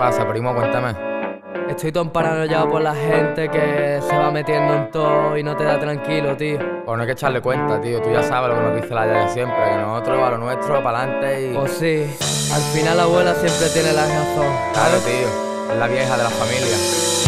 pasa, primo? Cuéntame. Estoy tan paranoiado por la gente que se va metiendo en todo y no te da tranquilo, tío. Pues no hay que echarle cuenta, tío. Tú ya sabes lo que nos dice la Yaya siempre, que nosotros a lo nuestro, para adelante y... Pues sí, al final la abuela siempre tiene la razón. Claro, tío. La vieja de la familia.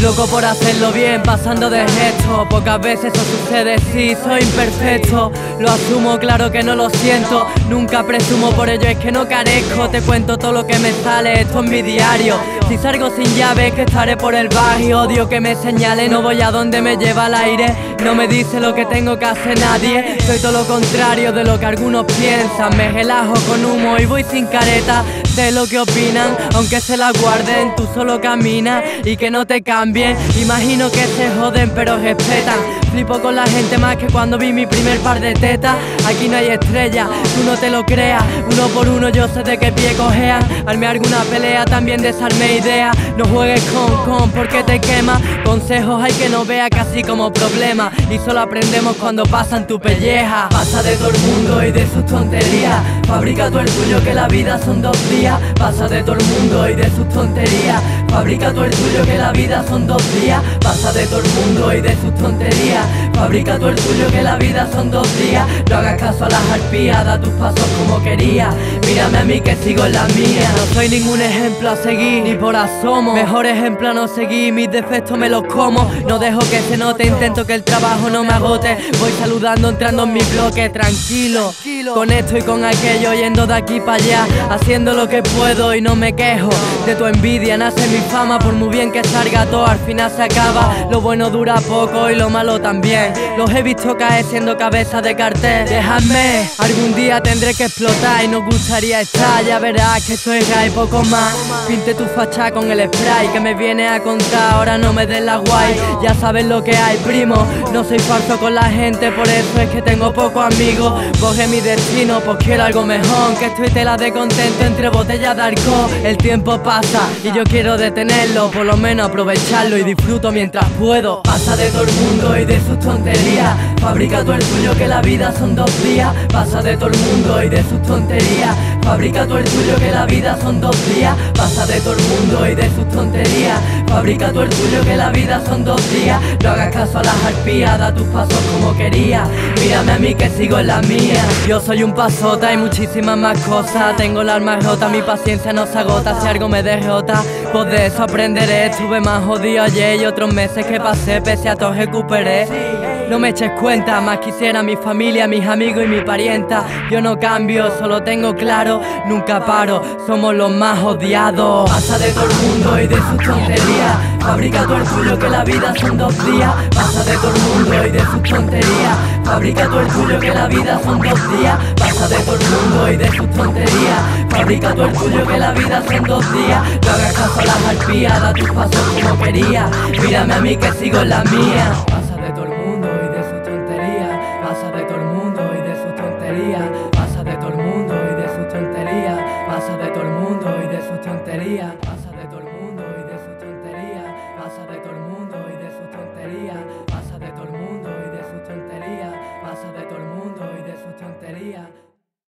Loco por hacerlo bien, pasando de gesto. Pocas veces eso sucede, sí, soy imperfecto. Lo asumo, claro que no lo siento. Nunca presumo, por ello es que no carezco. Te cuento todo lo que me sale, esto es mi diario. Si salgo sin llave, que estaré por el barrio. Odio que me señale, no voy a donde me lleva el aire. No me dice lo que tengo que hacer nadie. Soy todo lo contrario de lo que algunos piensan. Me relajo con humo y voy sin careta. De lo que opinan, aunque se la guarden, tú solo camina y que no te cambien. Imagino que se joden, pero respetan. Flipo con la gente más que cuando vi mi primer par de tetas. Aquí no hay estrella, tú no te lo creas. Uno por uno yo sé de qué pie cojean. Arme alguna pelea, también desarme ideas. No juegues con con porque te quema. Consejos hay que no vea casi como problema. Y solo aprendemos cuando pasan tu pelleja. Pasa de todo el mundo y de sus tonterías. Fabrica tú el tuyo que la vida son dos días. Pasa de todo el mundo y de sus tonterías. Fabrica tú el tuyo que la vida son dos días. Pasa de todo el mundo y de sus tonterías. Fabrica tú el tuyo que la vida son dos días. No hagas caso a las arpías, da tus pasos como querías. Mírame a mí que sigo en la mía. No soy ningún ejemplo a seguir, ni por asomo. Mejor ejemplo a no seguir, mis defectos me los como. No dejo que se note, intento que el trabajo no me agote. Voy saludando entrando en mi bloque, tranquilo. Con esto y con aquello, yendo de aquí para allá, haciendo lo que puedo y no me quejo. De tu envidia nace mi fama, por muy bien que salga todo, al final se acaba. Lo bueno dura poco y lo malo también. Los he visto caer siendo cabeza de cartel. Déjame, algún día tendré que explotar y nos gustaría estar. Ya verás que esto es y poco más. Pinte tu facha con el spray que me viene a contar. Ahora no me des la guay, ya sabes lo que hay, primo. No soy falso con la gente, por eso es que tengo pocos amigos. Coge mi destino, pues quiero algo mejor. Que estoy tela de contento entre botellas de alcohol. El tiempo pasa y yo quiero detenerlo, por lo menos aprovecharlo y disfruto mientras puedo. Pasa de todo el mundo y de sus Fabrica tú el tuyo que la vida son dos días. Pasa de todo el mundo y de sus tonterías. Fabrica el tuyo que la vida son dos días. Pasa de todo el mundo y de sus tonterías. Fabrica el tuyo que la vida son dos días. No hagas caso a las arpías, da tus pasos como querías. Mírame a mí que sigo en la mía. Yo soy un pasota y muchísimas más cosas. Tengo la alma rota, mi paciencia no se agota. Si algo me derrota, pues de eso aprenderé. Estuve más jodido ayer y otros meses que pasé, pese a todo recuperé. No me eches cuenta, más quisiera mi familia, mis amigos y mi parienta. Yo no cambio, solo tengo claro, nunca paro, somos los más odiados. Pasa de todo el mundo y de sus tonterías. Fabrica el tuyo que la vida son dos días. Pasa de todo el mundo y de sus tonterías. Fabrica el tuyo que la vida son dos días. Pasa de todo el mundo y de sus tonterías. Fabrica el tuyo que la vida son dos días. No hagas caso a las arpías, da tus pasos como quería. Mírame a mí que sigo en la mía. De